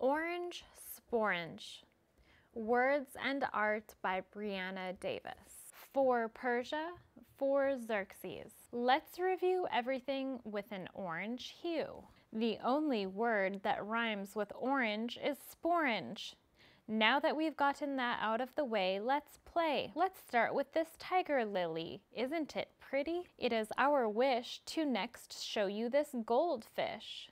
Orange Sporange. Words and Art by Brianna Davis. For Persia, for Xerxes. Let's review everything with an orange hue. The only word that rhymes with orange is sporange. Now that we've gotten that out of the way, let's play. Let's start with this tiger lily. Isn't it pretty? It is our wish to next show you this goldfish.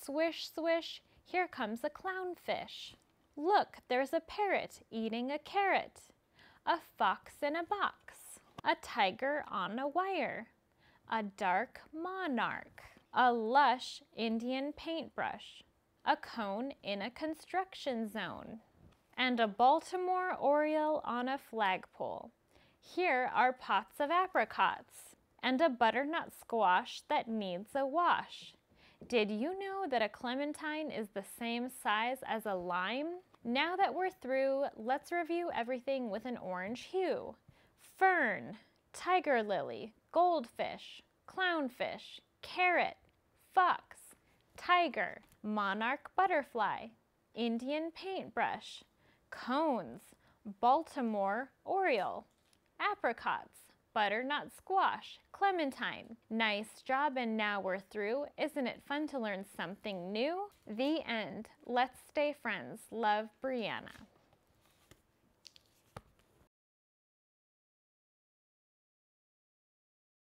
Swish, swish, here comes a clownfish. Look, there's a parrot eating a carrot. A fox in a box. A tiger on a wire. A dark monarch. A lush Indian paintbrush. A cone in a construction zone and a Baltimore Oriole on a flagpole. Here are pots of apricots and a butternut squash that needs a wash. Did you know that a clementine is the same size as a lime? Now that we're through, let's review everything with an orange hue. Fern, tiger lily, goldfish, clownfish, carrot, fox, tiger, monarch butterfly, Indian paintbrush, cones, Baltimore Oriole, apricots, butternut squash, clementine. Nice job and now we're through. Isn't it fun to learn something new? The end. Let's stay friends. Love, Brianna.